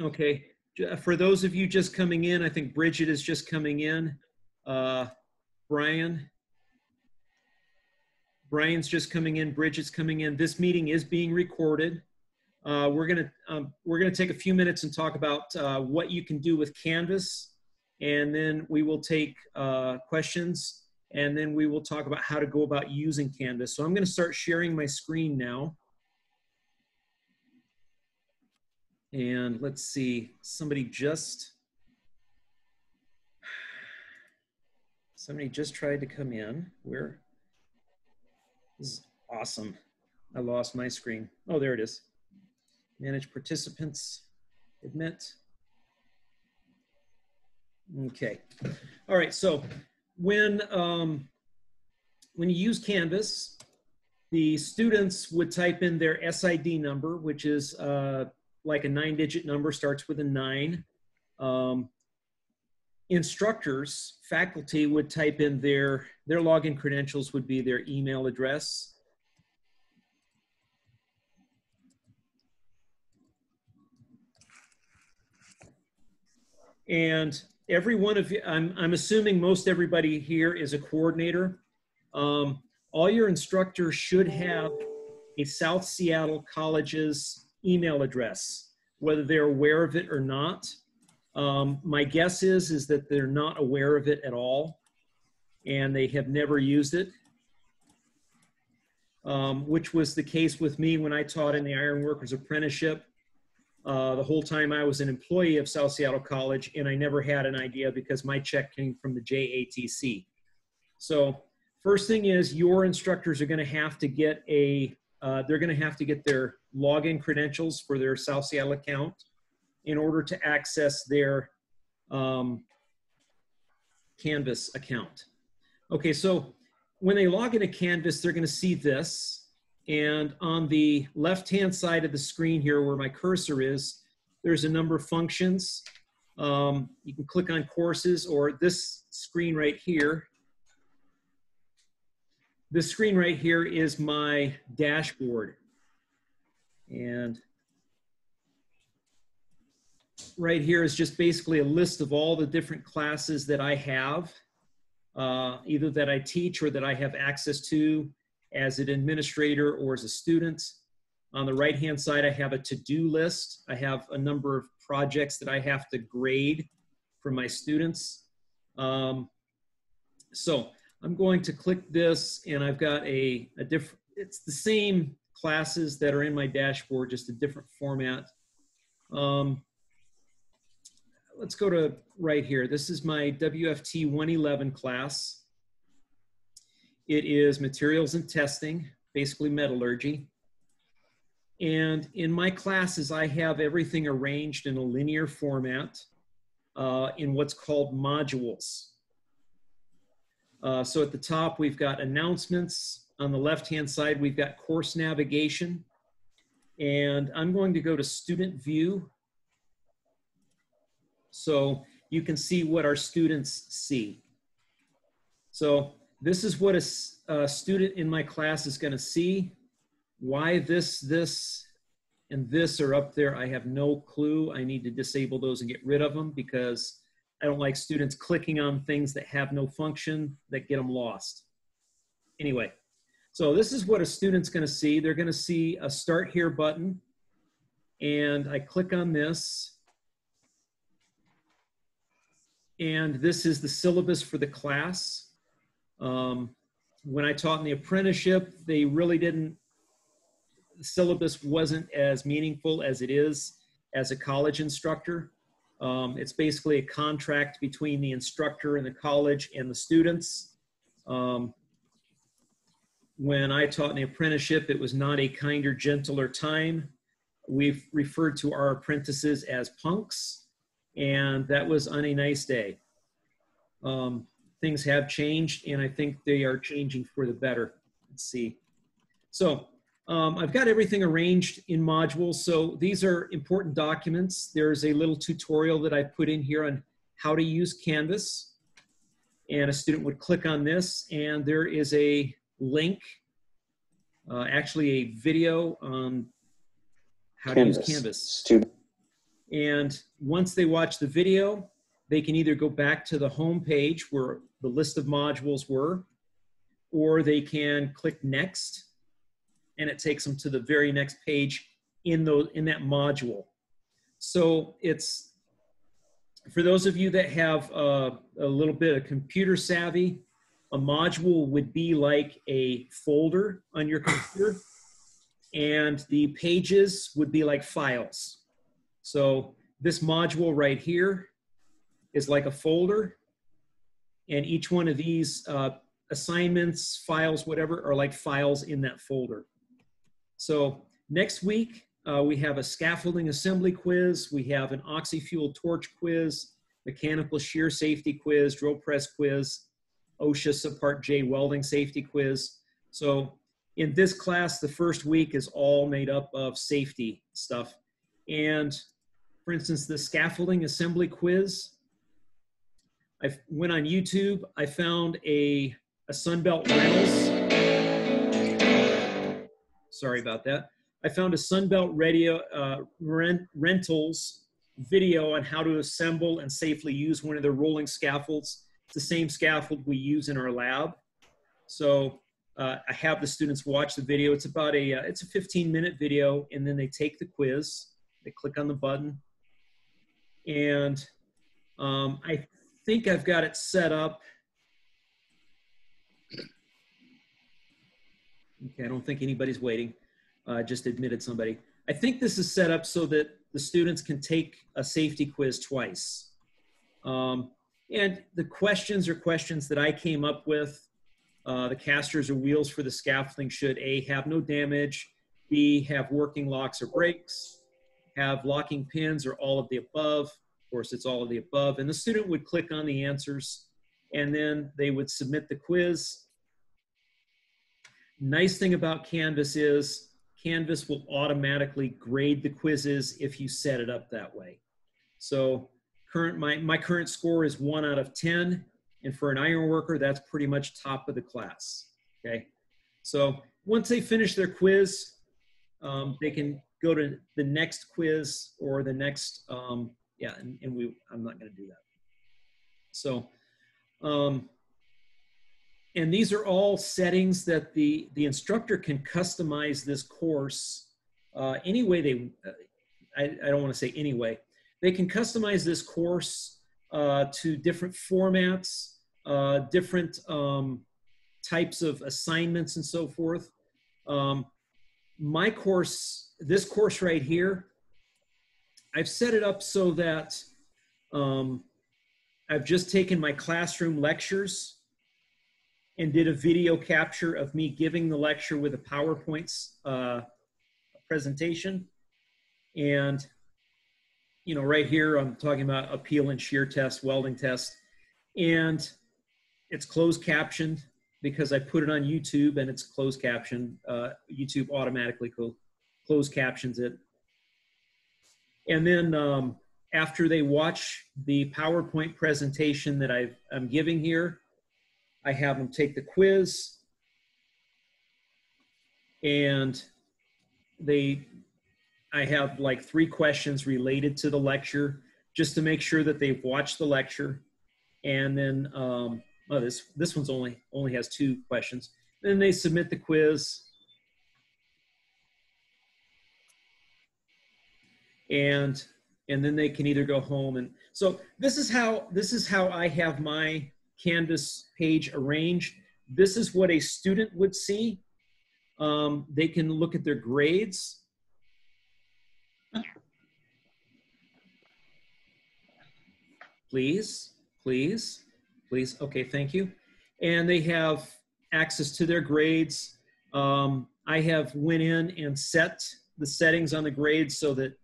Okay, for those of you just coming in, I think Bridget is just coming in. Uh, Brian? Brian's just coming in, Bridget's coming in. This meeting is being recorded. Uh, we're gonna, um, we're gonna take a few minutes and talk about uh, what you can do with Canvas. And then we will take uh, questions and then we will talk about how to go about using Canvas. So I'm gonna start sharing my screen now. And let's see, somebody just, somebody just tried to come in. Where? This is awesome. I lost my screen. Oh, there it is. Manage participants, admit. Okay. All right, so when, um, when you use Canvas, the students would type in their SID number, which is uh, like a nine digit number, starts with a nine. Um, instructors, faculty would type in their, their login credentials would be their email address. And every one of you, I'm, I'm assuming most everybody here is a coordinator. Um, all your instructors should have a South Seattle College's email address, whether they're aware of it or not. Um, my guess is, is that they're not aware of it at all and they have never used it, um, which was the case with me when I taught in the Ironworkers Apprenticeship. Uh, the whole time I was an employee of South Seattle College and I never had an idea because my check came from the JATC. So first thing is your instructors are gonna have to get a, uh, they're gonna have to get their login credentials for their South Seattle account in order to access their um, Canvas account. Okay, so when they log into Canvas, they're gonna see this. And on the left-hand side of the screen here where my cursor is, there's a number of functions. Um, you can click on courses or this screen right here. This screen right here is my dashboard. And right here is just basically a list of all the different classes that I have, uh, either that I teach or that I have access to as an administrator or as a student. On the right-hand side, I have a to-do list. I have a number of projects that I have to grade for my students. Um, so I'm going to click this and I've got a, a different, it's the same classes that are in my dashboard, just a different format. Um, let's go to right here. This is my WFT 111 class. It is materials and testing, basically metallurgy. And in my classes, I have everything arranged in a linear format uh, in what's called modules. Uh, so at the top, we've got announcements. On the left-hand side, we've got course navigation. And I'm going to go to student view. So you can see what our students see. So this is what a, a student in my class is gonna see. Why this, this, and this are up there, I have no clue. I need to disable those and get rid of them because I don't like students clicking on things that have no function that get them lost. Anyway, so this is what a student's gonna see. They're gonna see a start here button and I click on this and this is the syllabus for the class. Um, when I taught in the apprenticeship, they really didn't, the syllabus wasn't as meaningful as it is as a college instructor. Um, it's basically a contract between the instructor and the college and the students. Um, when I taught in the apprenticeship, it was not a kinder, gentler time. We've referred to our apprentices as punks, and that was on a nice day. Um, things have changed and I think they are changing for the better. Let's see. So um, I've got everything arranged in modules. So these are important documents. There's a little tutorial that I put in here on how to use Canvas. And a student would click on this and there is a link, uh, actually a video on how Canvas. to use Canvas. Student. And once they watch the video, they can either go back to the home page where the list of modules were, or they can click next and it takes them to the very next page in those in that module. So it's for those of you that have uh, a little bit of computer savvy, a module would be like a folder on your computer, and the pages would be like files. So this module right here is like a folder, and each one of these uh, assignments, files, whatever, are like files in that folder. So next week, uh, we have a scaffolding assembly quiz. We have an oxy-fuel torch quiz, mechanical shear safety quiz, drill press quiz, OSHA Subpart J welding safety quiz. So in this class, the first week is all made up of safety stuff. And for instance, the scaffolding assembly quiz, I went on YouTube, I found a, a Sunbelt Rentals. Sorry about that. I found a Sunbelt Radio uh, rent, Rentals video on how to assemble and safely use one of their rolling scaffolds. It's the same scaffold we use in our lab. So uh, I have the students watch the video. It's about a, uh, it's a 15 minute video and then they take the quiz. They click on the button and um, I think I've got it set up. Okay, I don't think anybody's waiting uh, just admitted somebody. I think this is set up so that the students can take a safety quiz twice. Um, and the questions are questions that I came up with. Uh, the casters or wheels for the scaffolding should A, have no damage, B, have working locks or brakes, have locking pins or all of the above. Of course, it's all of the above. And the student would click on the answers and then they would submit the quiz. Nice thing about Canvas is Canvas will automatically grade the quizzes if you set it up that way. So current my, my current score is one out of 10. And for an iron worker, that's pretty much top of the class. Okay. So once they finish their quiz, um, they can go to the next quiz or the next, um, yeah, and, and we, I'm not going to do that. So, um, and these are all settings that the, the instructor can customize this course uh, any way they, uh, I, I don't want to say any way. They can customize this course uh, to different formats, uh, different um, types of assignments and so forth. Um, my course, this course right here, I've set it up so that um, I've just taken my classroom lectures and did a video capture of me giving the lecture with a PowerPoint uh, presentation. And, you know, right here, I'm talking about a peel and shear test, welding test. And it's closed captioned because I put it on YouTube and it's closed captioned. Uh, YouTube automatically clo closed captions it. And then um, after they watch the PowerPoint presentation that i am giving here, I have them take the quiz and they, I have like three questions related to the lecture just to make sure that they've watched the lecture. And then, um, oh, this, this one's only, only has two questions. Then they submit the quiz. And, and then they can either go home and, so this is how, this is how I have my Canvas page arranged. This is what a student would see. Um, they can look at their grades. Please, please, please. Okay, thank you. And they have access to their grades. Um, I have went in and set the settings on the grades so that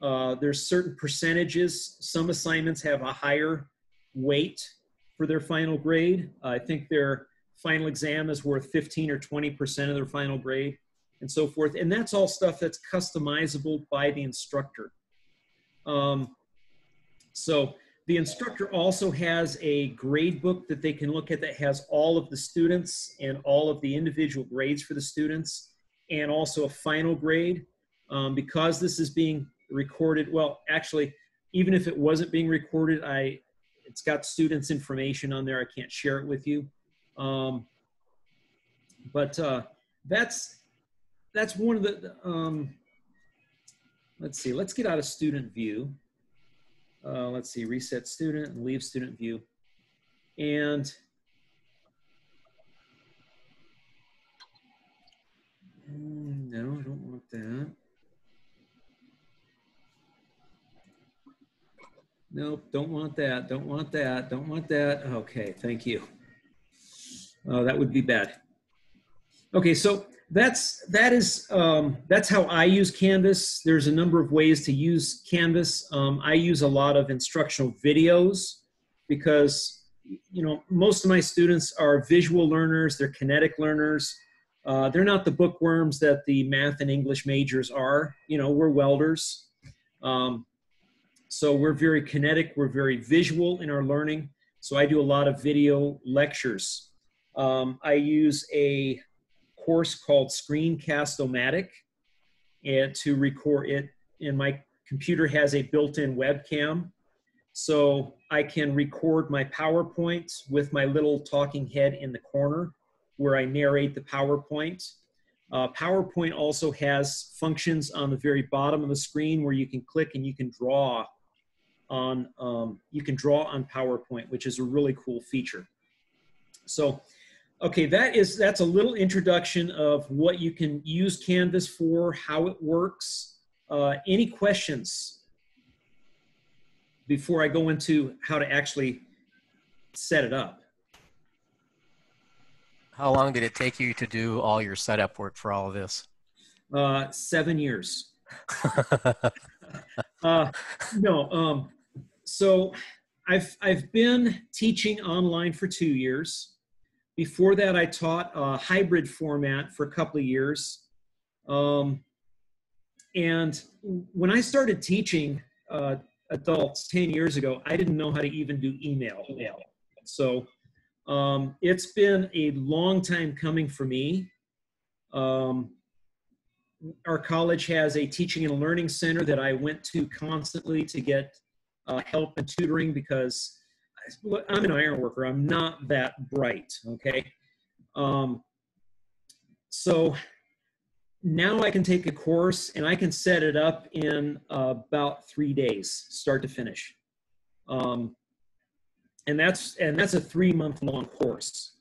uh, there's certain percentages. Some assignments have a higher weight for their final grade. Uh, I think their final exam is worth 15 or 20% of their final grade and so forth. And that's all stuff that's customizable by the instructor. Um, so the instructor also has a grade book that they can look at that has all of the students and all of the individual grades for the students and also a final grade. Um, because this is being recorded. Well, actually, even if it wasn't being recorded, I it's got students' information on there. I can't share it with you, um, but uh, that's that's one of the. Um, let's see. Let's get out of student view. Uh, let's see. Reset student and leave student view, and. Mm, no, I don't want that. Nope, don't want that, don't want that, don't want that. Okay, thank you. Oh, that would be bad. Okay, so that's that is um, that's how I use Canvas. There's a number of ways to use Canvas. Um, I use a lot of instructional videos because you know most of my students are visual learners. They're kinetic learners. Uh, they're not the bookworms that the math and English majors are. You know, we're welders. Um, so we're very kinetic, we're very visual in our learning. So I do a lot of video lectures. Um, I use a course called Screencast-O-Matic and to record it. And my computer has a built-in webcam. So I can record my PowerPoint with my little talking head in the corner where I narrate the PowerPoint. Uh, PowerPoint also has functions on the very bottom of the screen where you can click and you can draw on, um, you can draw on PowerPoint, which is a really cool feature. So, okay, that is, that's a little introduction of what you can use Canvas for, how it works. Uh, any questions before I go into how to actually set it up? How long did it take you to do all your setup work for all of this? Uh, seven years. uh, no, um, so I've, I've been teaching online for two years. Before that, I taught a hybrid format for a couple of years. Um, and when I started teaching uh, adults 10 years ago, I didn't know how to even do email. So um, it's been a long time coming for me. Um, our college has a teaching and learning center that I went to constantly to get uh, help and tutoring because I'm an iron worker. I'm not that bright, okay? Um, so now I can take a course and I can set it up in uh, about three days, start to finish. Um, and that's and that's a three month long course.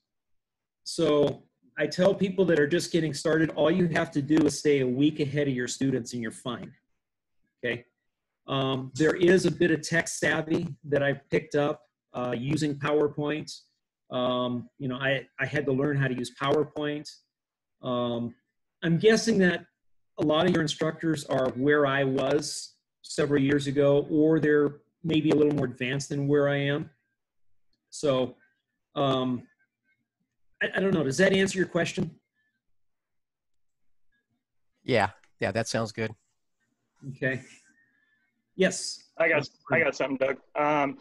So I tell people that are just getting started, all you have to do is stay a week ahead of your students and you're fine. Okay. Um, there is a bit of tech savvy that I picked up uh, using PowerPoint. Um, you know, I, I had to learn how to use PowerPoint. Um, I'm guessing that a lot of your instructors are where I was several years ago, or they're maybe a little more advanced than where I am. So, um, I, I don't know. Does that answer your question? Yeah, yeah, that sounds good. Okay. Yes. I got I got something, Doug. Um,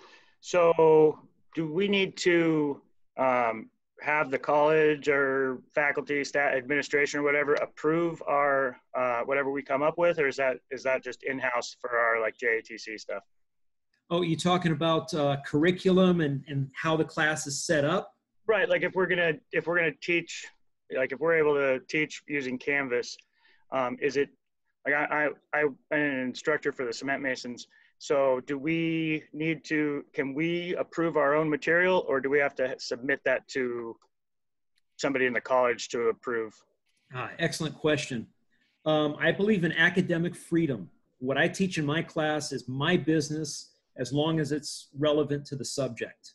so do we need to um, have the college or faculty, staff, administration, or whatever approve our uh, whatever we come up with, or is that is that just in house for our like JATC stuff? Oh, you talking about uh, curriculum and and how the class is set up? Right. Like if we're gonna if we're gonna teach, like if we're able to teach using Canvas, um, is it like I, I, I'm an instructor for the cement masons. So do we need to, can we approve our own material or do we have to submit that to somebody in the college to approve? Ah, excellent question. Um, I believe in academic freedom. What I teach in my class is my business as long as it's relevant to the subject.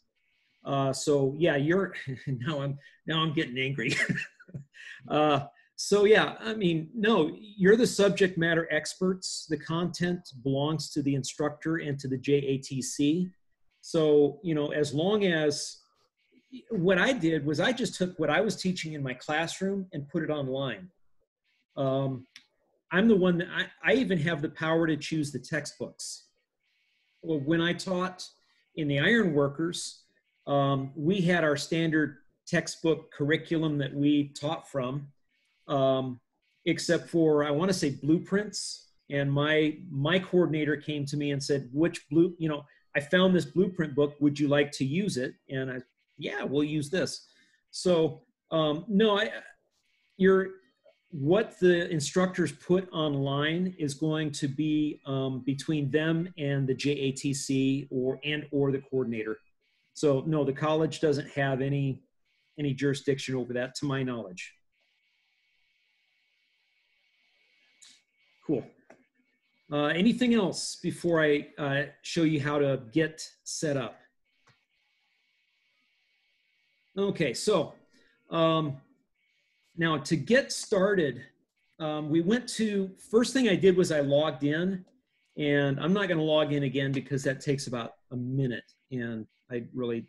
Uh, so yeah, you're now I'm now I'm getting angry. uh, so yeah, I mean, no, you're the subject matter experts. The content belongs to the instructor and to the JATC. So, you know, as long as what I did was I just took what I was teaching in my classroom and put it online. Um, I'm the one that I, I even have the power to choose the textbooks. Well, when I taught in the ironworkers, um, we had our standard textbook curriculum that we taught from um, except for I want to say blueprints and my my coordinator came to me and said, "Which blue? You know, I found this blueprint book. Would you like to use it?" And I, yeah, we'll use this. So um, no, I, you're what the instructors put online is going to be um, between them and the JATC or and or the coordinator. So no, the college doesn't have any any jurisdiction over that, to my knowledge. Cool. Uh, anything else before I uh, show you how to get set up? Okay, so um, now to get started, um, we went to, first thing I did was I logged in and I'm not gonna log in again because that takes about a minute and I really,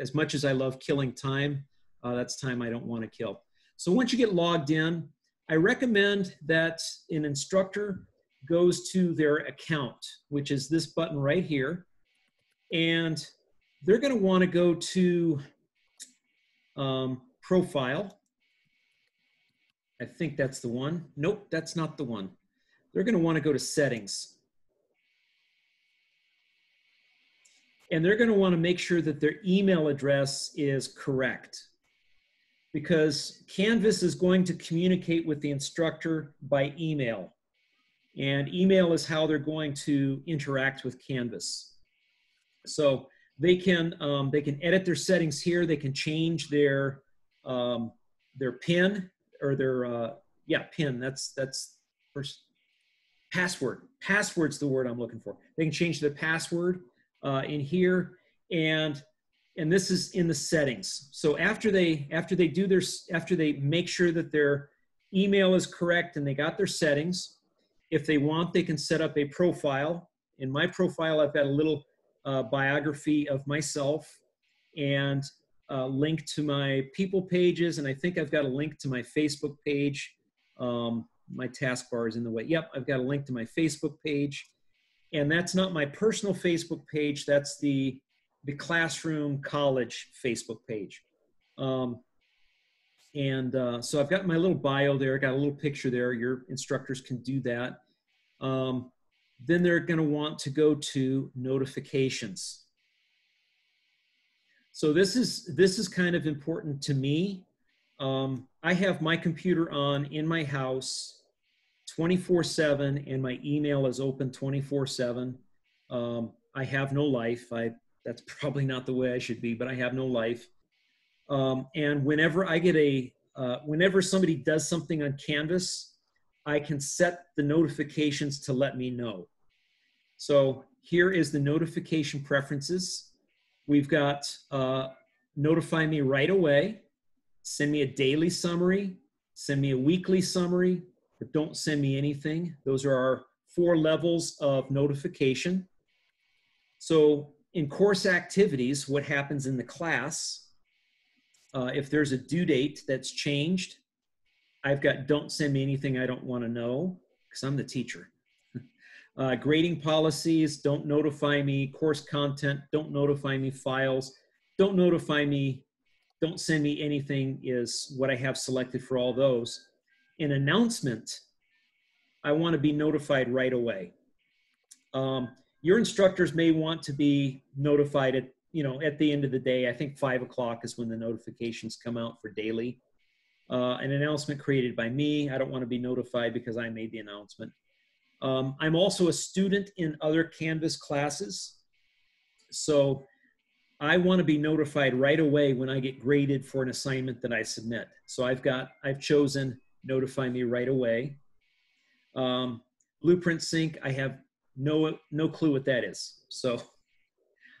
as much as I love killing time, uh, that's time I don't wanna kill. So once you get logged in, I recommend that an instructor goes to their account, which is this button right here. And they're going to want to go to um, profile. I think that's the one. Nope, that's not the one. They're going to want to go to settings. And they're going to want to make sure that their email address is correct because Canvas is going to communicate with the instructor by email. And email is how they're going to interact with Canvas. So they can, um, they can edit their settings here. They can change their, um, their pin or their, uh, yeah, pin. That's, that's first password. Password's the word I'm looking for. They can change their password uh, in here. And and this is in the settings. So after they after they do their after they make sure that their email is correct and they got their settings, if they want, they can set up a profile. In my profile, I've got a little uh, biography of myself and a link to my people pages, and I think I've got a link to my Facebook page. Um, my taskbar is in the way. Yep, I've got a link to my Facebook page, and that's not my personal Facebook page. That's the the classroom college Facebook page. Um, and uh, so I've got my little bio there, got a little picture there. Your instructors can do that. Um, then they're going to want to go to notifications. So this is this is kind of important to me. Um, I have my computer on in my house 24/7, and my email is open 24/7. Um, I have no life. I that's probably not the way I should be, but I have no life. Um, and whenever I get a, uh, whenever somebody does something on Canvas, I can set the notifications to let me know. So here is the notification preferences. We've got uh, notify me right away, send me a daily summary, send me a weekly summary, but don't send me anything. Those are our four levels of notification. So in course activities, what happens in the class, uh, if there's a due date that's changed, I've got don't send me anything I don't want to know because I'm the teacher. uh, grading policies, don't notify me. Course content, don't notify me. Files, don't notify me. Don't send me anything is what I have selected for all those. An announcement, I want to be notified right away. Um, your instructors may want to be notified at you know at the end of the day. I think five o'clock is when the notifications come out for daily. Uh, an announcement created by me. I don't want to be notified because i made the announcement. Um, i'm also a student in other canvas classes. So i want to be notified right away when i get graded for an assignment that i submit. So i've got i've chosen notify me right away. Um, blueprint sync i have no no clue what that is. So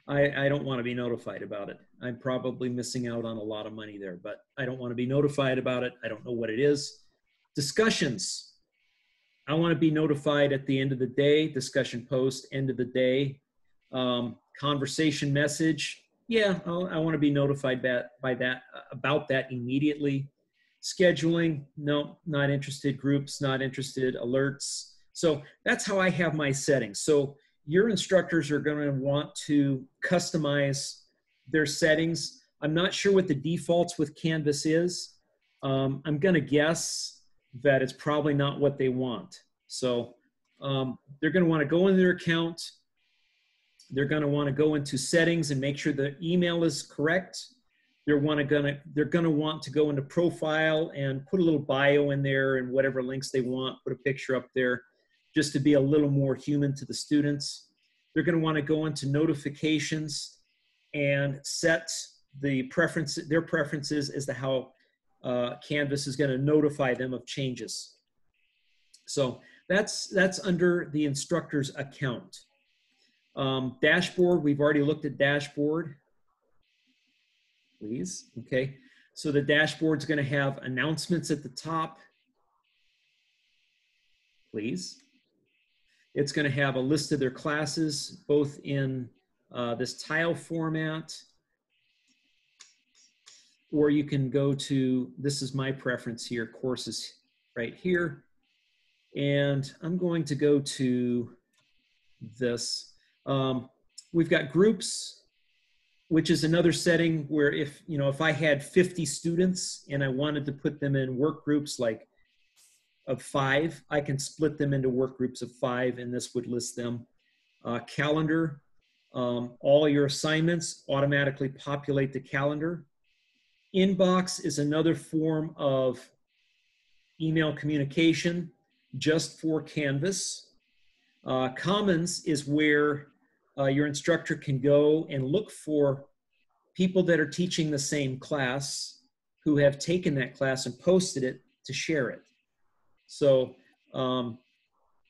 I, I don't want to be notified about it. I'm probably missing out on a lot of money there, but I don't want to be notified about it. I don't know what it is. Discussions. I want to be notified at the end of the day. Discussion post, end of the day. Um, conversation message. Yeah, I'll, i want to be notified that, by that about that immediately. Scheduling. No, not interested. Groups. Not interested. Alerts so that's how I have my settings. So your instructors are going to want to customize their settings. I'm not sure what the defaults with Canvas is. Um, I'm going to guess that it's probably not what they want. So um, they're going to want to go in their account. They're going to want to go into settings and make sure the email is correct. They're want to gonna they're going to want to go into profile and put a little bio in there and whatever links they want. Put a picture up there, just to be a little more human to the students. They're going to want to go into notifications and set the preference their preferences as to how uh, Canvas is going to notify them of changes. So that's that's under the instructor's account. Um, dashboard, we've already looked at dashboard. Please, okay. So the dashboard's gonna have announcements at the top. Please. It's gonna have a list of their classes, both in uh, this tile format, or you can go to, this is my preference here, courses right here. And I'm going to go to this. Um, we've got groups, which is another setting where if, you know, if I had 50 students and I wanted to put them in work groups like of five, I can split them into work groups of five and this would list them. Uh, calendar, um, all your assignments automatically populate the calendar. Inbox is another form of email communication just for Canvas. Uh, Commons is where uh, your instructor can go and look for people that are teaching the same class who have taken that class and posted it to share it. So um,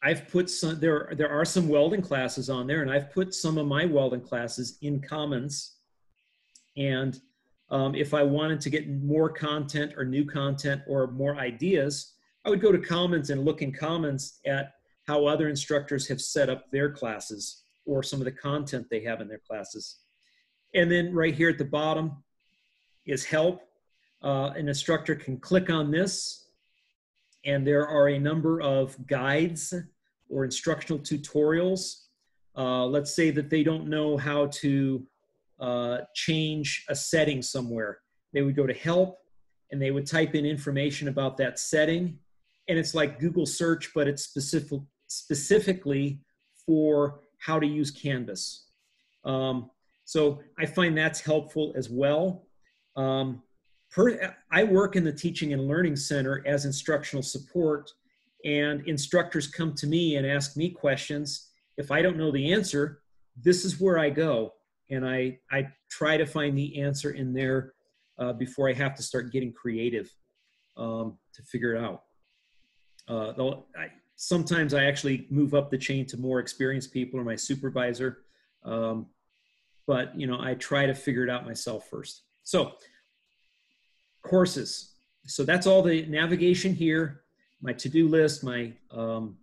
I've put some, there, there are some welding classes on there and I've put some of my welding classes in Commons. And um, if I wanted to get more content or new content or more ideas, I would go to Commons and look in Commons at how other instructors have set up their classes or some of the content they have in their classes. And then right here at the bottom is help. Uh, an instructor can click on this and there are a number of guides or instructional tutorials. Uh, let's say that they don't know how to uh, change a setting somewhere. They would go to help and they would type in information about that setting and it's like Google search, but it's specific, specifically for how to use Canvas. Um, so I find that's helpful as well. Um, per, I work in the Teaching and Learning Center as instructional support, and instructors come to me and ask me questions. If I don't know the answer, this is where I go, and I, I try to find the answer in there uh, before I have to start getting creative um, to figure it out. Uh, I, sometimes I actually move up the chain to more experienced people or my supervisor. Um, but you know, I try to figure it out myself first. So courses. So that's all the navigation here, my to-do list, my um,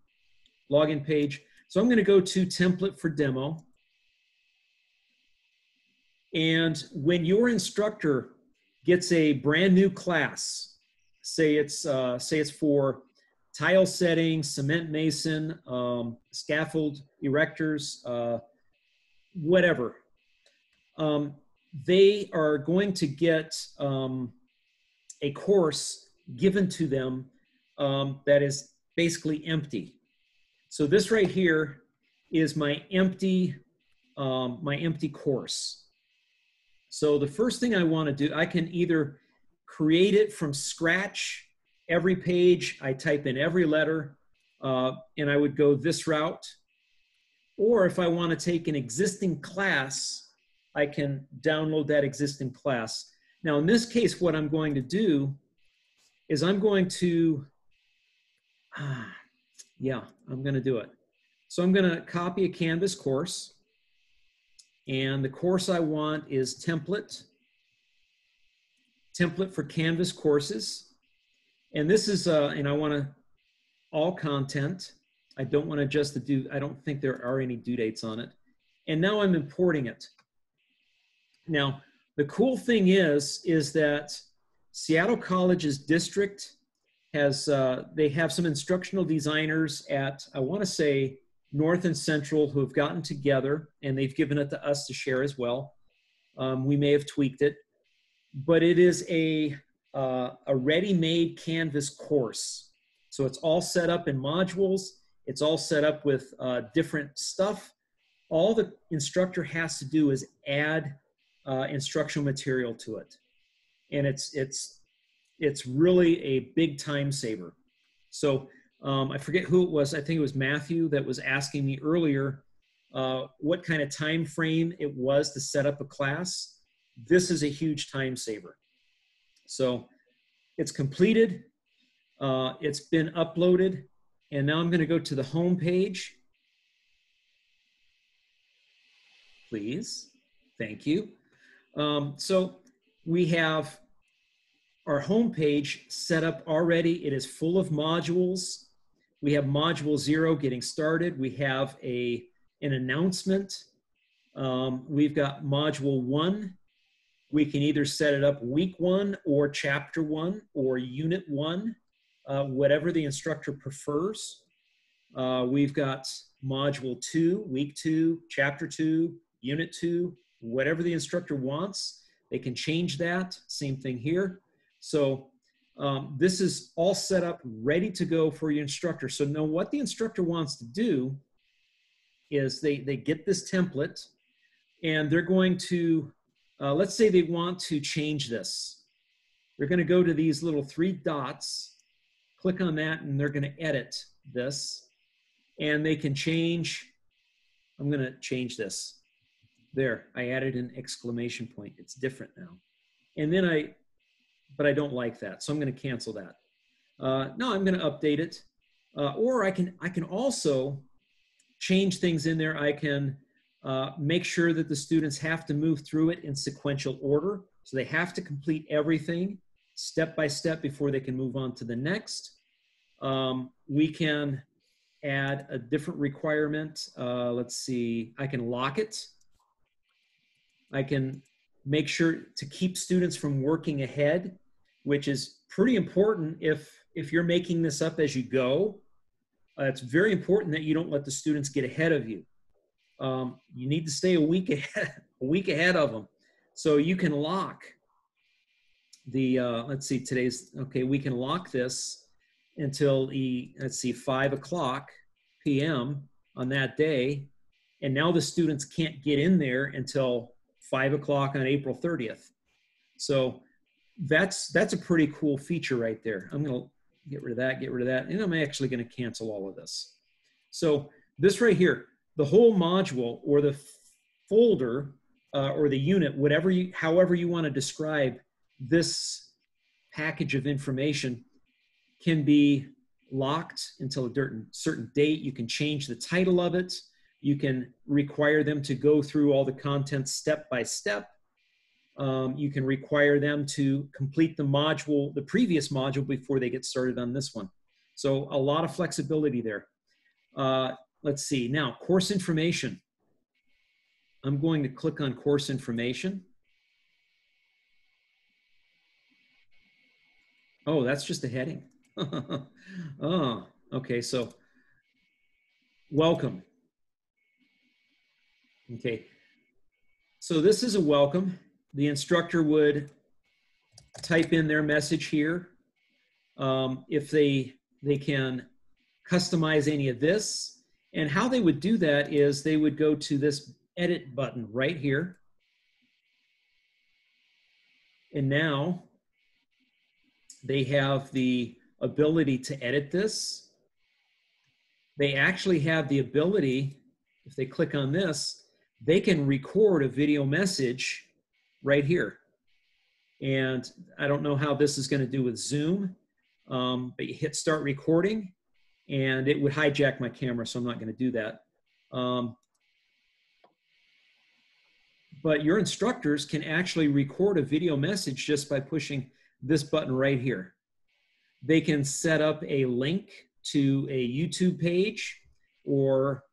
login page. So I'm going to go to template for demo. And when your instructor gets a brand new class, say it's uh, say it's for tile setting, cement mason, um, scaffold erectors, uh, whatever. Um, they are going to get um, a course given to them um, that is basically empty. So this right here is my empty, um, my empty course. So the first thing I want to do, I can either create it from scratch every page, I type in every letter, uh, and I would go this route. Or if I want to take an existing class, I can download that existing class. Now, in this case, what I'm going to do is I'm going to, ah, yeah, I'm going to do it. So I'm going to copy a Canvas course. And the course I want is template, template for Canvas courses. And this is, uh, and I want to all content. I don't want to just do, I don't think there are any due dates on it. And now I'm importing it. Now, the cool thing is, is that Seattle College's district has, uh, they have some instructional designers at, I want to say, North and Central who have gotten together and they've given it to us to share as well. Um, we may have tweaked it, but it is a uh, a ready-made Canvas course. So it's all set up in modules. It's all set up with uh, different stuff. All the instructor has to do is add uh, instructional material to it, and it's it's it's really a big time saver. So um, I forget who it was. I think it was Matthew that was asking me earlier uh, what kind of time frame it was to set up a class. This is a huge time saver. So it's completed. Uh, it's been uploaded. And now I'm going to go to the home page. Please. Thank you. Um, so we have our home page set up already. It is full of modules. We have module zero getting started. We have a, an announcement. Um, we've got module one. We can either set it up week one or chapter one or unit one, uh, whatever the instructor prefers. Uh, we've got module two, week two, chapter two, unit two, whatever the instructor wants. They can change that. Same thing here. So um, this is all set up, ready to go for your instructor. So now what the instructor wants to do is they, they get this template and they're going to, uh, let's say they want to change this. They're going to go to these little three dots, click on that, and they're going to edit this. And they can change, I'm going to change this. There, I added an exclamation point. It's different now. And then I but I don't like that. So I'm going to cancel that. Uh, no, I'm going to update it. Uh, or I can, I can also change things in there. I can uh, make sure that the students have to move through it in sequential order. So they have to complete everything step by step before they can move on to the next. Um, we can add a different requirement. Uh, let's see, I can lock it. I can make sure to keep students from working ahead which is pretty important if if you're making this up as you go. Uh, it's very important that you don't let the students get ahead of you. Um, you need to stay a week ahead, a week ahead of them, so you can lock the. Uh, let's see, today's okay. We can lock this until the let's see five o'clock p.m. on that day, and now the students can't get in there until five o'clock on April 30th. So that's that's a pretty cool feature right there. I'm to get rid of that, get rid of that, and I'm actually to cancel all of this. So this right here, the whole module or the folder uh, or the unit, whatever you, however you want to describe this package of information, can be locked until a certain date. You can change the title of it. You can require them to go through all the content step by step um, you can require them to complete the module, the previous module before they get started on this one. So a lot of flexibility there. Uh, let's see, now course information. I'm going to click on course information. Oh, that's just a heading. oh, okay, so welcome. Okay, so this is a welcome the instructor would type in their message here. Um, if they, they can customize any of this. And how they would do that is they would go to this edit button right here. And now they have the ability to edit this. They actually have the ability, if they click on this, they can record a video message right here. And I don't know how this is going to do with Zoom, um, but you hit start recording and it would hijack my camera, so I'm not going to do that. Um, but your instructors can actually record a video message just by pushing this button right here. They can set up a link to a YouTube page or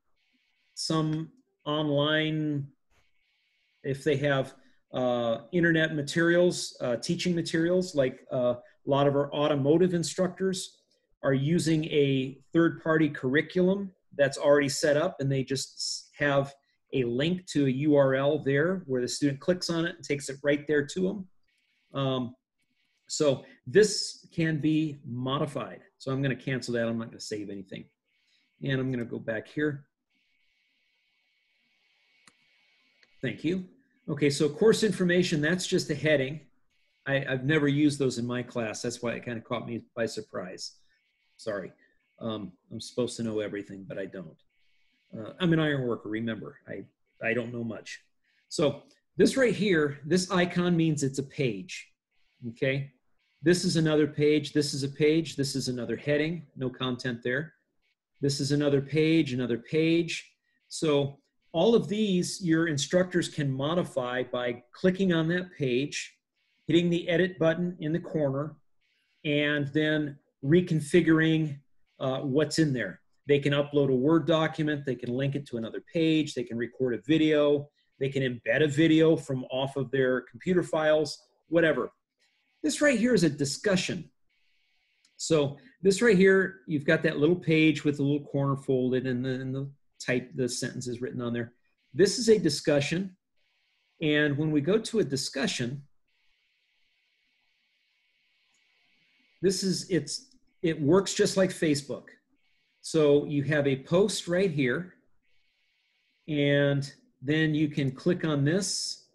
some online, if they have uh, internet materials, uh, teaching materials, like uh, a lot of our automotive instructors are using a third party curriculum that's already set up and they just have a link to a URL there where the student clicks on it and takes it right there to them. Um, so this can be modified. So I'm going to cancel that. I'm not going to save anything. And I'm going to go back here. Thank you. Okay, so course information, that's just a heading. I, have never used those in my class. That's why it kind of caught me by surprise. Sorry. Um, I'm supposed to know everything, but I don't. Uh, I'm an iron worker, remember. I, I don't know much. So this right here, this icon means it's a page, okay? This is another page, this is a page, this is another heading, no content there. This is another page, another page. So all of these, your instructors can modify by clicking on that page, hitting the edit button in the corner, and then reconfiguring uh, what's in there. They can upload a Word document, they can link it to another page, they can record a video, they can embed a video from off of their computer files, whatever. This right here is a discussion. So this right here, you've got that little page with the little corner folded and the, and the type, the sentences written on there. This is a discussion. And when we go to a discussion, this is, it's, it works just like Facebook. So you have a post right here, and then you can click on this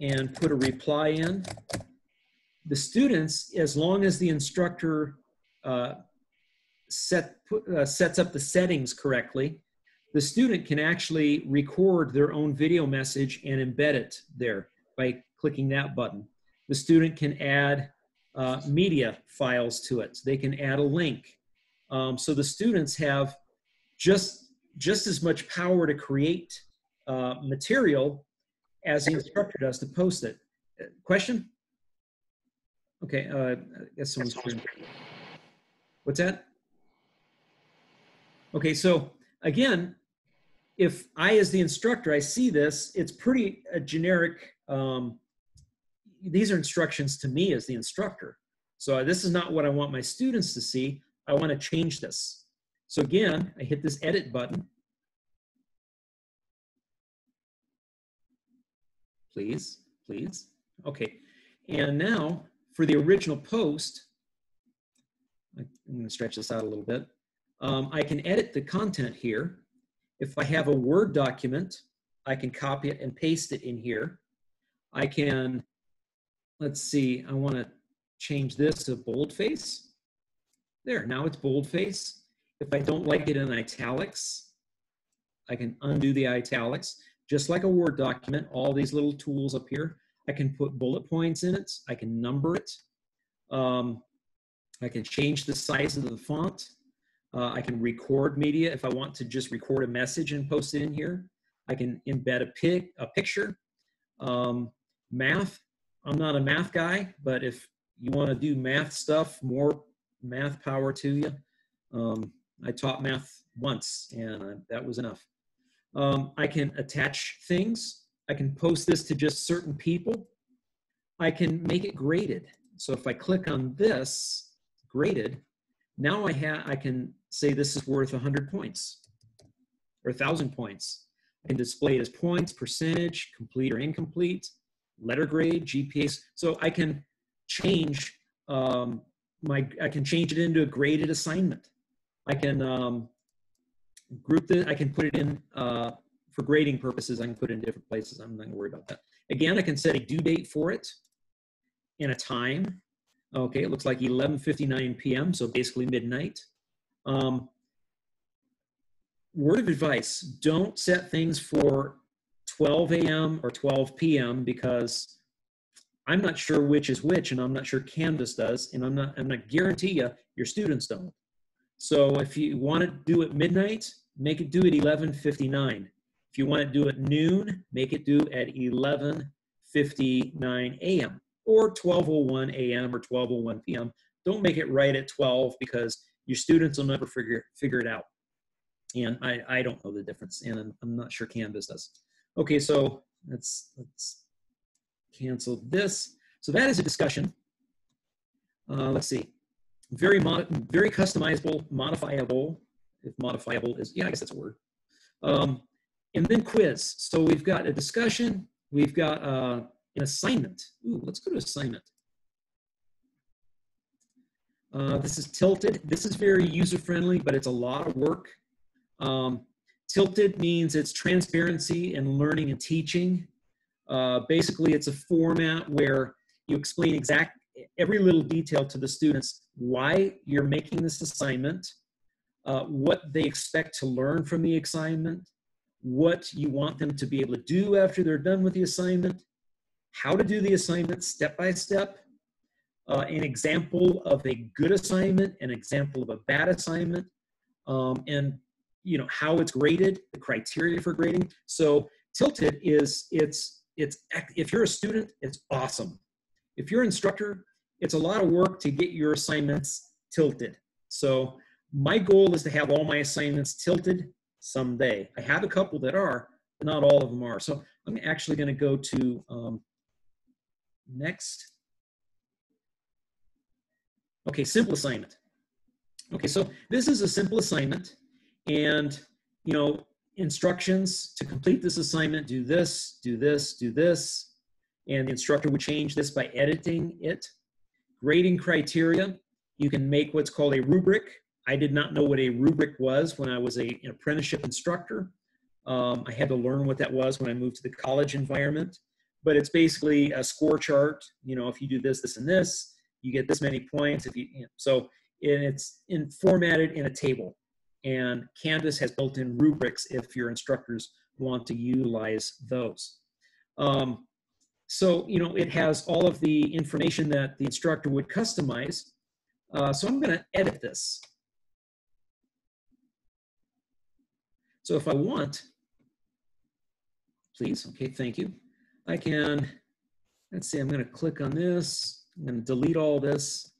and put a reply in. The students, as long as the instructor uh, set, put, uh, sets up the settings correctly, the student can actually record their own video message and embed it there by clicking that button. The student can add uh, media files to it. They can add a link. Um, so the students have just, just as much power to create uh, material as the instructor does to post it. Uh, question? Okay, uh, I guess someone's. What's that? Okay, so again, if I, as the instructor, I see this, it's pretty a generic. Um, these are instructions to me as the instructor. So this is not what I want my students to see. I want to change this. So again, I hit this edit button. Please, please. Okay, and now for the original post, I'm going to stretch this out a little bit. Um, I can edit the content here. If I have a Word document, I can copy it and paste it in here. I can, let's see, I want to change this to boldface. There, now it's boldface. If I don't like it in italics, I can undo the italics. Just like a Word document, all these little tools up here, I can put bullet points in it. I can number it. Um, I can change the size of the font. Uh, I can record media if I want to just record a message and post it in here. I can embed a, pic, a picture. Um, math, I'm not a math guy, but if you want to do math stuff, more math power to you. Um, I taught math once and uh, that was enough. Um, I can attach things. I can post this to just certain people. I can make it graded. So if I click on this, graded, now I, have I can say this is worth 100 points or 1,000 points. I can display it as points, percentage, complete or incomplete, letter grade, GPAs. So I can change um, my, I can change it into a graded assignment. I can um, group it, I can put it in, uh, for grading purposes, I can put it in different places. I'm not gonna worry about that. Again, I can set a due date for it and a time. Okay, it looks like 11.59 p.m., so basically midnight. Um, word of advice, don't set things for 12 a.m. or 12 p.m. because I'm not sure which is which, and I'm not sure Canvas does, and I'm not, I'm not guarantee you your students don't. So if you want to do it midnight, make it do at 11:59. If you want to do it noon, make it do at 11:59 a.m. or 12:01 a.m. or 12:01 p.m. Don't make it right at 12 because your students will never figure figure it out. And I, I don't know the difference, and I'm, I'm not sure Canvas does. Okay, so let's let's cancel this. So that is a discussion. Uh, let's see. Very, mod very customizable, modifiable, if modifiable is, yeah, I guess that's a word. Um, and then quiz. So we've got a discussion, we've got uh, an assignment. Ooh, let's go to assignment. Uh, this is Tilted. This is very user-friendly, but it's a lot of work. Um, tilted means it's transparency and learning and teaching. Uh, basically, it's a format where you explain exact every little detail to the students why you're making this assignment, uh, what they expect to learn from the assignment, what you want them to be able to do after they're done with the assignment, how to do the assignment step by step, uh, an example of a good assignment, an example of a bad assignment, um, and you know how it's graded, the criteria for grading. So tilted is it's it's if you're a student, it's awesome. If you're an instructor, it's a lot of work to get your assignments tilted. So my goal is to have all my assignments tilted someday. I have a couple that are, but not all of them are. So I'm actually going to go to um, next. Okay, simple assignment. Okay, so this is a simple assignment and, you know, instructions to complete this assignment, do this, do this, do this. And the instructor would change this by editing it. Grading criteria, you can make what's called a rubric. I did not know what a rubric was when I was a, an apprenticeship instructor. Um, I had to learn what that was when I moved to the college environment. But it's basically a score chart. You know, if you do this, this, and this, you get this many points. If you, you know, so and it's in, formatted in a table. And Canvas has built-in rubrics if your instructors want to utilize those. Um, so, you know, it has all of the information that the instructor would customize. Uh, so I'm going to edit this. So if I want, please, okay, thank you. I can, let's see, I'm going to click on this. I'm going to delete all this.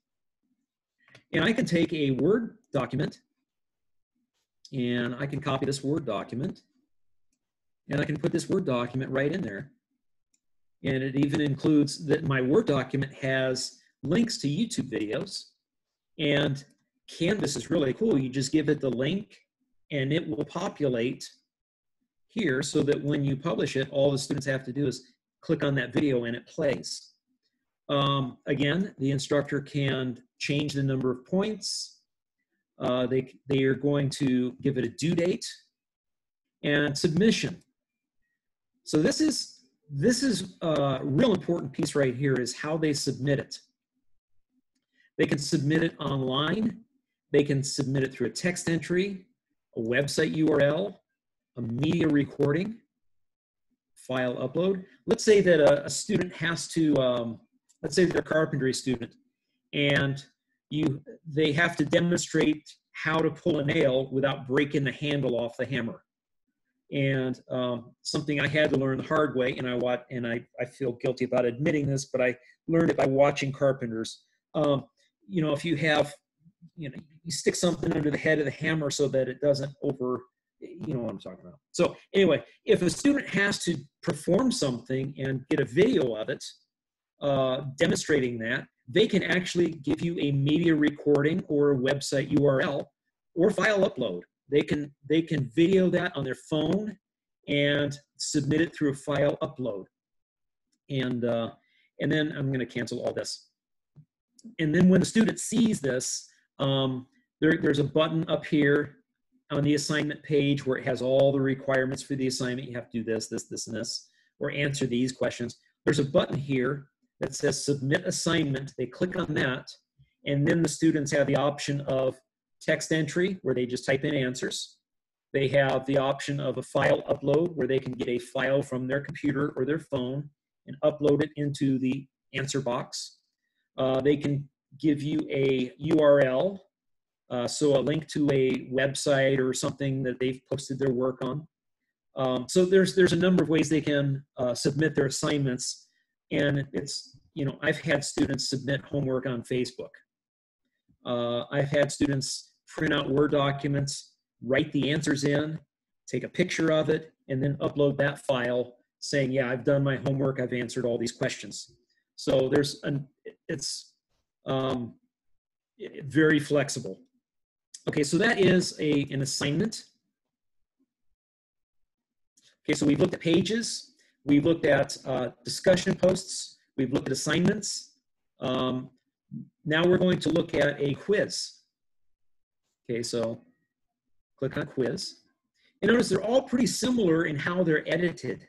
And I can take a Word document and I can copy this Word document and I can put this Word document right in there. And it even includes that my Word document has links to YouTube videos. And Canvas is really cool. You just give it the link and it will populate here so that when you publish it, all the students have to do is click on that video and it plays. Um, again, the instructor can change the number of points. Uh, they, they are going to give it a due date and submission. So this is this is a real important piece right here is how they submit it. They can submit it online. They can submit it through a text entry, a website URL, a media recording, file upload. Let's say that a, a student has to, um, let's say they're a carpentry student and you they have to demonstrate how to pull a nail without breaking the handle off the hammer and um, something I had to learn the hard way. And I watch, and I, I feel guilty about admitting this, but I learned it by watching carpenters. Um, you know, if you have, you know, you stick something under the head of the hammer so that it doesn't over, you know what I'm talking about. So anyway, if a student has to perform something and get a video of it, uh, demonstrating that, they can actually give you a media recording or a website URL or file upload. They can they can video that on their phone and submit it through a file upload. And uh, and then i'm going to cancel all this. And then when the student sees this um, there, there's a button up here on the assignment page where it has all the requirements for the assignment you have to do this this this and this or answer these questions there's a button here that says submit assignment they click on that and then the students have the option of text entry where they just type in answers. They have the option of a file upload where they can get a file from their computer or their phone and upload it into the answer box. Uh, they can give you a URL, uh, so a link to a website or something that they've posted their work on. Um, so there's there's a number of ways they can uh, submit their assignments, and it's you know I've had students submit homework on Facebook. Uh, I've had students print out Word documents, write the answers in, take a picture of it, and then upload that file saying, yeah, I've done my homework, I've answered all these questions. So there's an, it's um, very flexible. Okay, so that is a, an assignment. Okay, so we've looked at pages, we've looked at uh, discussion posts, we've looked at assignments. Um, now we're going to look at a quiz. Okay, so click on quiz. And notice they're all pretty similar in how they're edited.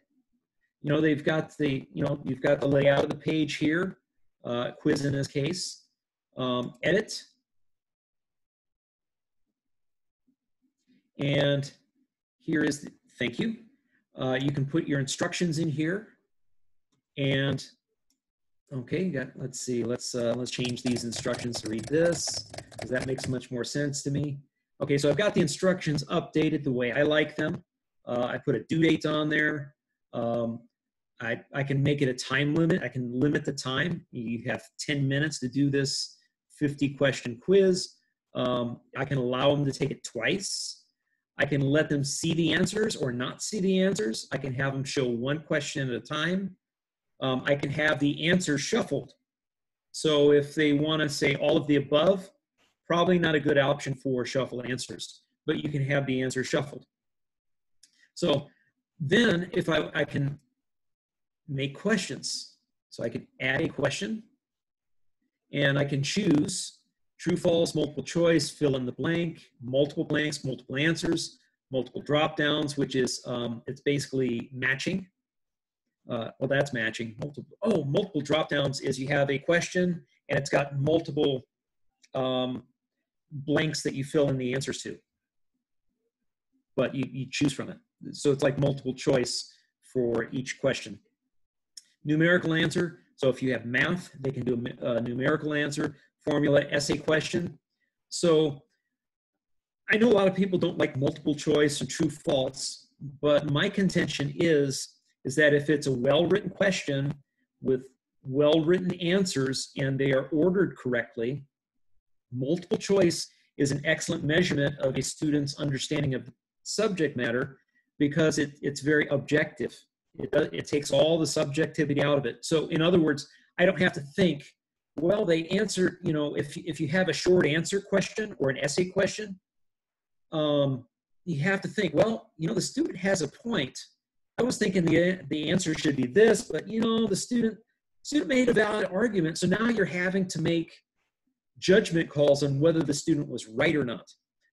You know, they've got the, you know, you've got the layout of the page here, uh, quiz in this case, um, edit. And here is, the, thank you. Uh, you can put your instructions in here. And okay, got, let's see, let's, uh, let's change these instructions to read this because that makes much more sense to me. Okay, so I've got the instructions updated the way I like them. Uh, I put a due date on there. Um, I, I can make it a time limit. I can limit the time. You have 10 minutes to do this 50 question quiz. Um, I can allow them to take it twice. I can let them see the answers or not see the answers. I can have them show one question at a time. Um, I can have the answers shuffled. So if they want to say all of the above, probably not a good option for shuffle answers, but you can have the answer shuffled. So then if I, I can make questions. So I can add a question and I can choose true, false, multiple choice, fill in the blank, multiple blanks, multiple answers, multiple drop downs, which is, um, it's basically matching. Uh, well, that's matching. Multiple, oh, multiple drop downs is you have a question and it's got multiple um, blanks that you fill in the answers to. But you, you choose from it. So it's like multiple choice for each question. Numerical answer, so if you have math, they can do a, a numerical answer, formula, essay question. So I know a lot of people don't like multiple choice and true false, but my contention is, is that if it's a well-written question with well-written answers and they are ordered correctly, multiple choice is an excellent measurement of a student's understanding of subject matter because it, it's very objective. It, it takes all the subjectivity out of it. So in other words, I don't have to think, well, they answer, you know, if, if you have a short answer question or an essay question, um, you have to think, well, you know, the student has a point. I was thinking the, the answer should be this, but you know, the student, student made a valid argument. So now you're having to make judgment calls on whether the student was right or not.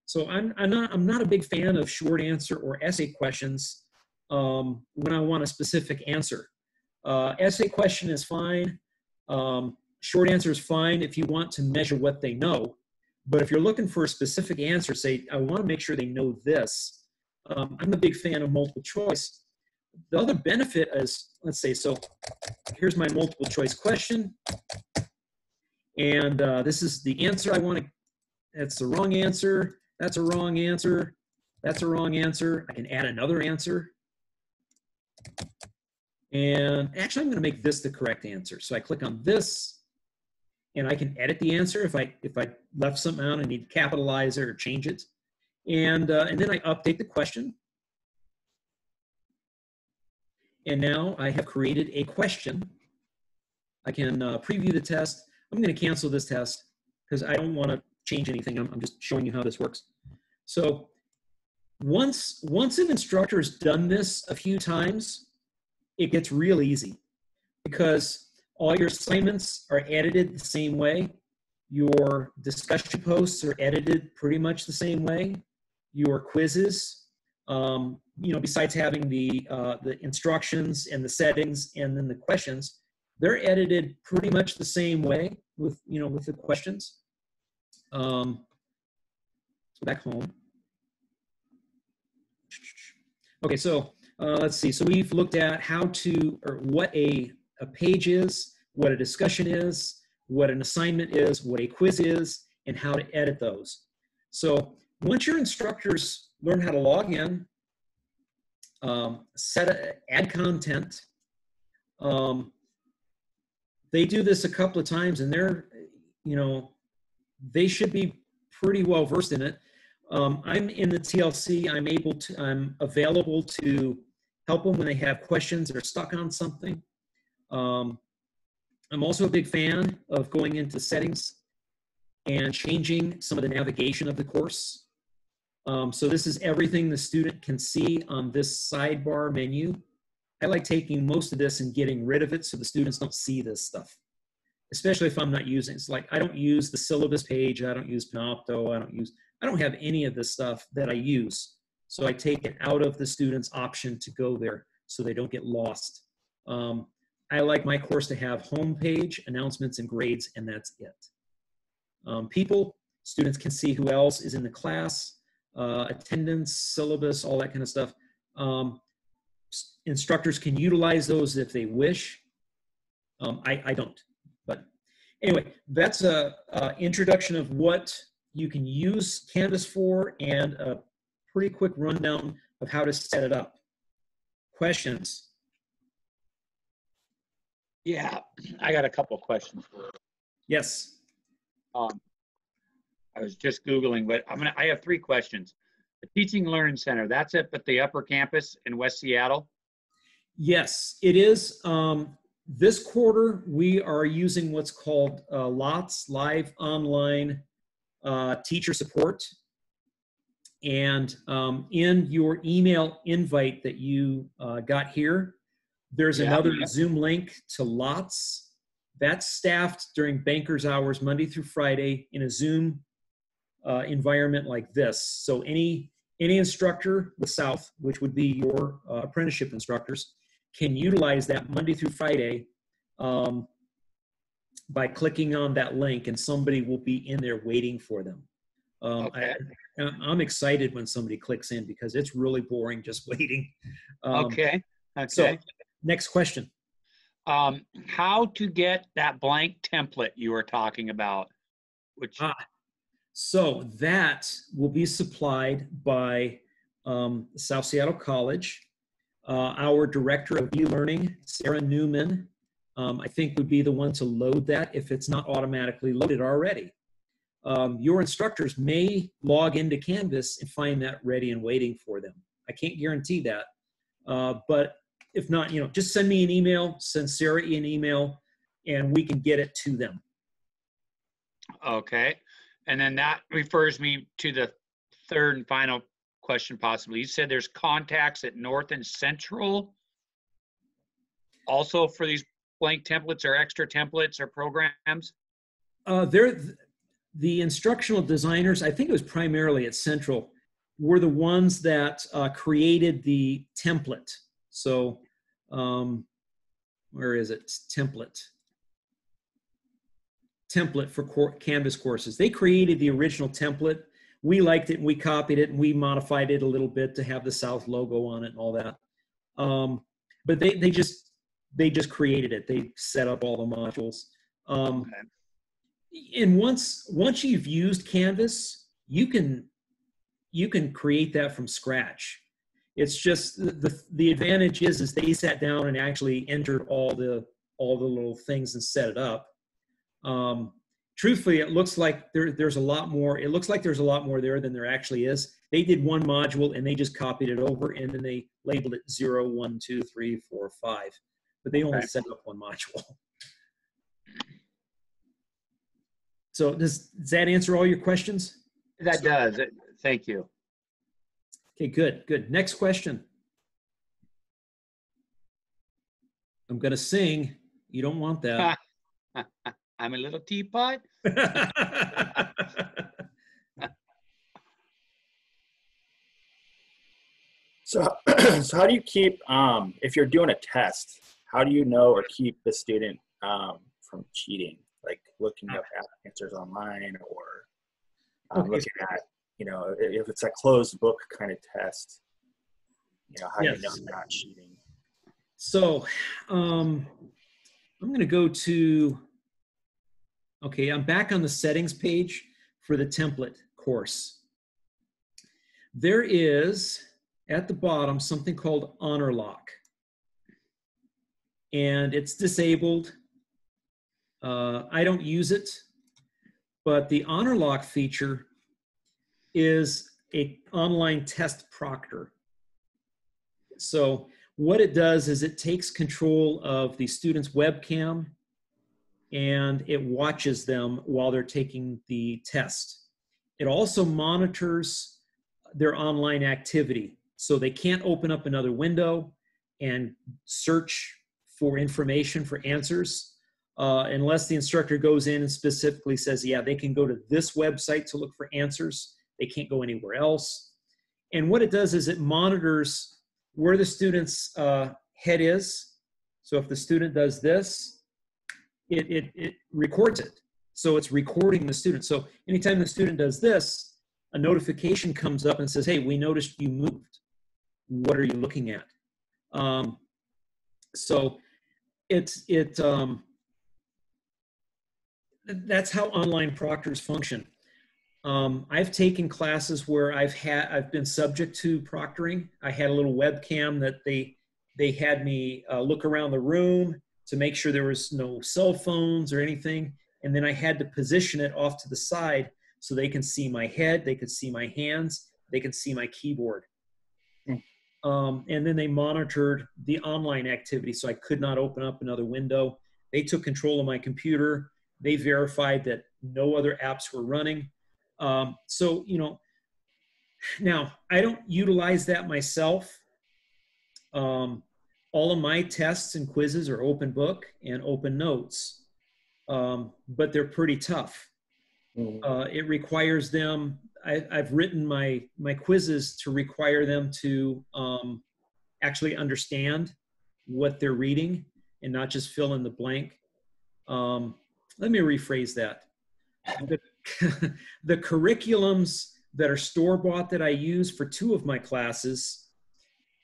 So I'm, I'm, not, I'm not a big fan of short answer or essay questions um, when I want a specific answer. Uh, essay question is fine. Um, short answer is fine if you want to measure what they know. But if you're looking for a specific answer, say, I want to make sure they know this, um, I'm a big fan of multiple choice. The other benefit is, let's say, so here's my multiple choice question. And uh, this is the answer I want to, that's the wrong answer. That's a wrong answer. That's a wrong answer. I can add another answer. And actually, I'm going to make this the correct answer. So I click on this, and I can edit the answer if I if I left something out. I need to capitalize it or change it, and uh, and then I update the question. And now I have created a question. I can uh, preview the test. I'm going to cancel this test because I don't want to change anything. I'm, I'm just showing you how this works. So once once an instructor has done this a few times, it gets real easy because all your assignments are edited the same way. Your discussion posts are edited pretty much the same way. Your quizzes, um, you know, besides having the uh, the instructions and the settings and then the questions, they're edited pretty much the same way with you know with the questions. Um, so back home. Okay, so uh, let's see. So we've looked at how to, or what a, a page is, what a discussion is, what an assignment is, what a quiz is, and how to edit those. So once your instructors learn how to log in, um, set a, add content, um, they do this a couple of times and they're, you know, they should be pretty well versed in it. Um, I'm in the TLC. I'm able to, I'm available to help them when they have questions or stuck on something. Um, I'm also a big fan of going into settings and changing some of the navigation of the course. Um, so this is everything the student can see on this sidebar menu. I like taking most of this and getting rid of it so the students don't see this stuff, especially if I'm not using. It's like I don't use the syllabus page. I don't use Panopto. I don't use. I don't have any of this stuff that I use. So I take it out of the student's option to go there, so they don't get lost. Um, I like my course to have home page, announcements, and grades, and that's it. Um, people, students can see who else is in the class, uh, attendance, syllabus, all that kind of stuff. Um, instructors can utilize those if they wish. Um, I, I don't, but anyway, that's a, a introduction of what you can use Canvas for and a pretty quick rundown of how to set it up. Questions? Yeah, I got a couple of questions. for you. Yes. Um, I was just Googling, but I'm gonna, I have three questions. The Teaching Learning Center, that's it, but the upper campus in West Seattle? Yes, it is. Um, this quarter, we are using what's called uh, LOTS, Live Online uh, Teacher Support. And um, in your email invite that you uh, got here, there's Yeah, another yeah. Zoom link to LOTS. That's staffed during banker's hours, Monday through Friday, in a Zoom uh, environment like this. So any any instructor with South, which would be your uh, apprenticeship instructors, can utilize that Monday through Friday um, by clicking on that link, and somebody will be in there waiting for them. Um, I, Okay. and I'm excited when somebody clicks in because it's really boring just waiting. Um, Okay, So, okay. Next question. Um, how to get that blank template you were talking about, which, Ah, so that will be supplied by um, South Seattle College. Uh, our director of e-learning, Sarah Newman, um, I think would be the one to load that if it's not automatically loaded already. Um, your instructors may log into Canvas and find that ready and waiting for them. I can't guarantee that, uh, but if not, you know, just send me an email, send Sarah an email, and we can get it to them. okay. And then that refers me to the third and final question possibly. You said there's contacts at North and Central also for these blank templates or extra templates or programs? Uh, they're the instructional designers. I think it was primarily at Central. Were the ones that uh, created the template. So, um, where is it? Template. Template for cor- Canvas courses. They created the original template. We liked it and we copied it and we modified it a little bit to have the South logo on it and all that. Um, but they, they just they just created it. They set up all the modules. Um, Okay. and once once you've used canvas you can you can create that from scratch it's just the, the advantage is is they sat down and actually entered all the all the little things and set it up um truthfully it looks like there there's a lot more it looks like there's a lot more there than there actually is they did one module and they just copied it over and then they labeled it zero one two three four five but they only Okay. set up one module so does, does that answer all your questions That does. Thank you. Okay, good, good. Next question. I'm gonna sing. You don't want that. I'm a little teapot. So, so how do you keep, um, if you're doing a test, how do you know or keep the student um, from cheating? Like looking up answers online or um, Okay. looking at, you know, if it's a closed book kind of test, you know, how do you know Yes. they're not cheating? So, um, I'm gonna go to, okay, I'm back on the settings page for the template course. There is, at the bottom, something called Honorlock. And it's disabled. Uh, I don't use it, but the Honorlock feature is a online test proctor. So what it does is it takes control of the student's webcam and it watches them while they're taking the test. It also monitors their online activity. So they can't open up another window and search for information for answers. uh, unless the instructor goes in and specifically says, yeah, they can go to this website to look for answers. They can't go anywhere else. And what it does is it monitors where the student's uh, head is. So if the student does this, it, it, it records it. So it's recording the student. So anytime the student does this, a notification comes up and says, hey, we noticed you moved. What are you looking at? Um, so it's, it, um, that's how online proctors function. Um, I've taken classes where I've had I've been subject to proctoring. I had a little webcam that they they had me uh, look around the room to make sure there was no cell phones or anything, and then I had to position it off to the side so they can see my head, they could see my hands, they can see my keyboard. Um, and then they monitored the online activity, so I could not open up another window. They took control of my computer. They verified that no other apps were running. Um, so, you know, now I don't utilize that myself. Um, all of my tests and quizzes are open book and open notes, um, but they're pretty tough. Mhm. Uh, it requires them. I, I've written my my quizzes to require them to um, actually understand what they're reading and not just fill in the blank. Um, let me rephrase that. The, curriculums that are store bought that I use for two of my classes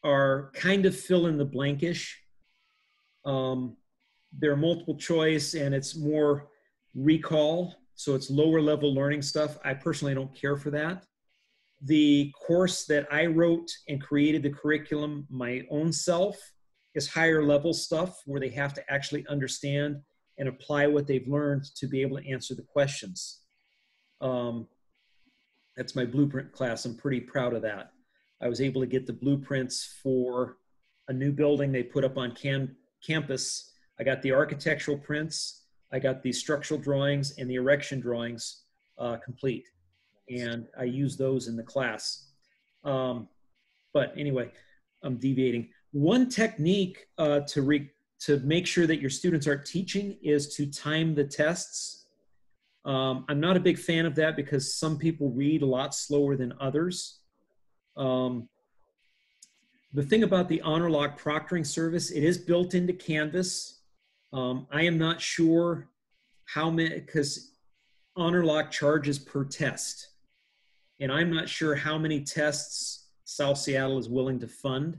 are kind of fill in the blankish. Um, they're multiple choice and it's more recall, so it's lower level learning stuff. I personally don't care for that. The course that I wrote and created the curriculum my own self is higher level stuff where they have to actually understand and apply what they've learned to be able to answer the questions. Um, that's my blueprint class. I'm pretty proud of that. I was able to get the blueprints for a new building they put up on cam- campus. I got the architectural prints, I got the structural drawings and the erection drawings uh, complete. And I use those in the class. Um, but anyway, I'm deviating. One technique uh, to re- to make sure that your students are teaching is to time the tests. Um, I'm not a big fan of that because some people read a lot slower than others. Um, the thing about the HonorLock proctoring service, it is built into Canvas. Um, I am not sure how many, because HonorLock charges per test. And I'm not sure how many tests South Seattle is willing to fund.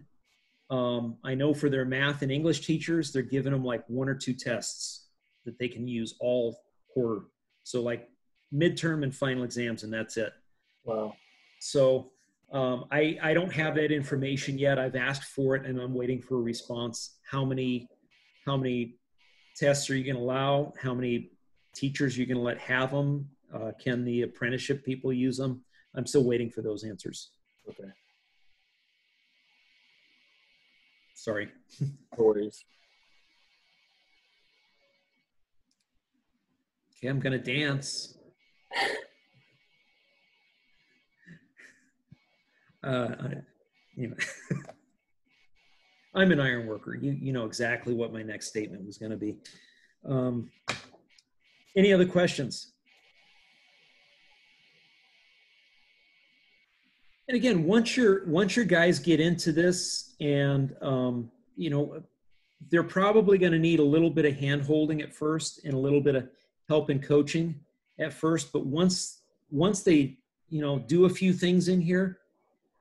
Um, I know for their math and English teachers, they're giving them like one or two tests that they can use all quarter. So like midterm and final exams, and that's it. Wow. So um, I, I don't have that information yet. I've asked for it and I'm waiting for a response. How many, how many tests are you going to allow? How many teachers are you going to let have them? Uh, can the apprenticeship people use them? I'm still waiting for those answers. Okay. Sorry. No worries. Okay, I'm to dance. Uh, I, you know, I'm an iron worker. You you know exactly what my next statement was going to be. Um, any other questions? And again, once your once your guys get into this, and um, you know, they're probably going to need a little bit of hand holding at first, and a little bit of help in coaching at first. But once once they you know do a few things in here,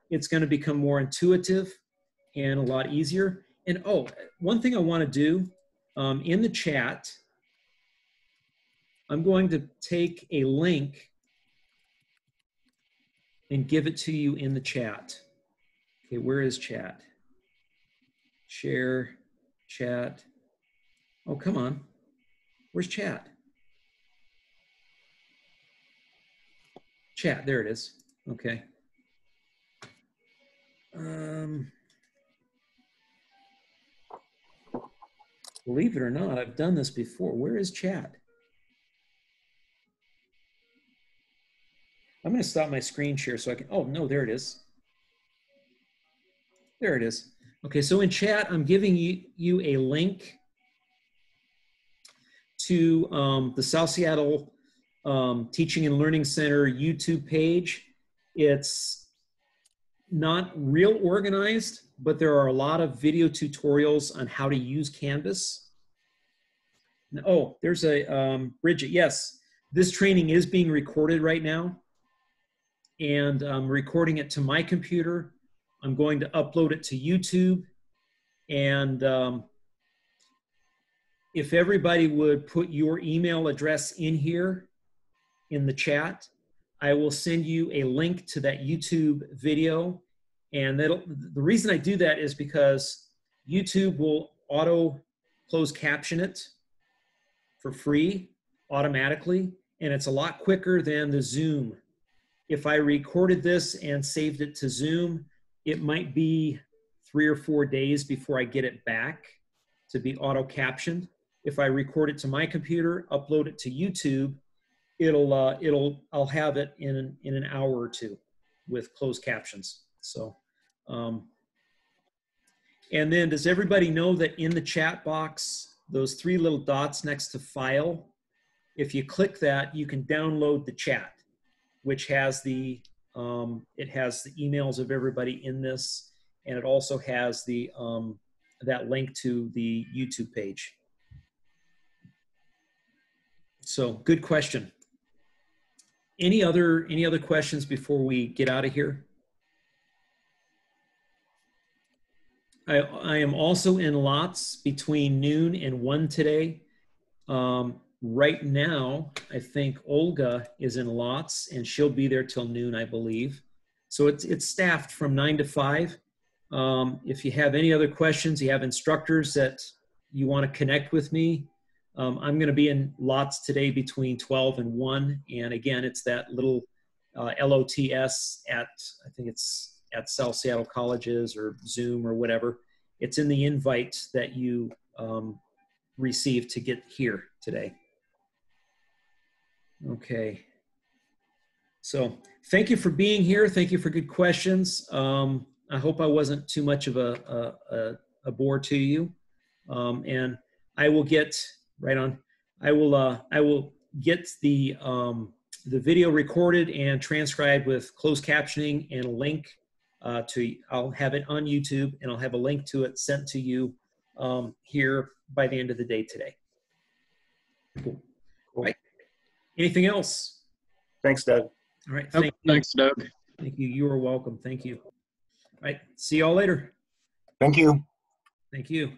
it's going to become more intuitive and a lot easier. And oh, one thing I want to do um, in the chat, I'm going to take a link and give it to you in the chat. Okay, where is chat? Share, chat. Oh, come on. Where's chat? Chat, there it is. Okay. Um, believe it or not, I've done this before. Where is chat? I'm going to stop my screen share so I can. Oh, no, there it is. There it is. Okay, so in chat, I'm giving you, you a link to um, the South Seattle um, Teaching and Learning Center YouTube page. It's not real organized, but there are a lot of video tutorials on how to use Canvas. Oh, there's a um, Bridget. Yes, this training is being recorded right now, and I'm recording it to my computer. I'm going to upload it to YouTube, and um, if everybody would put your email address in here in the chat, I will send you a link to that YouTube video. And the reason I do that is because YouTube will auto close caption it for free automatically. And it's a lot quicker than the Zoom. If I recorded this and saved it to Zoom, it might be three or four days before I get it back to be auto captioned. If I record it to my computer, upload it to YouTube, it'll uh, it'll I'll have it in in an hour or two with closed captions. So, um, and then does everybody know that in the chat box, those three little dots next to file, if you click that, you can download the chat, which has the um, it has the emails of everybody in this, and it also has the um, that link to the YouTube page. So good question. Any other any other questions before we get out of here? I, I am also in LOTS between noon and one today. Um, right now, I think Olga is in LOTS and she'll be there till noon, I believe. So it's, it's staffed from nine to five. Um, if you have any other questions, you have instructors that you want to connect with me, um, I'm going to be in LOTS today between 12 and 1. And again, it's that little uh, LOTS at, I think it's at South Seattle Colleges or Zoom or whatever. It's in the invite that you um, received to get here today. Okay. So thank you for being here. Thank you for good questions. Um, I hope I wasn't too much of a, a, a bore to you. Um, and I will get right on. I will uh, I will get the um, the video recorded and transcribed with closed captioning and a link uh, to. I'll have it on YouTube and I'll have a link to it sent to you um, here by the end of the day today. Cool. Cool. Right. Anything else? Thanks, Doug. All right. Yep, Thank, Thanks, Doug. thank you. You are welcome. Thank you. All right. See y'all later. Thank you. Thank you.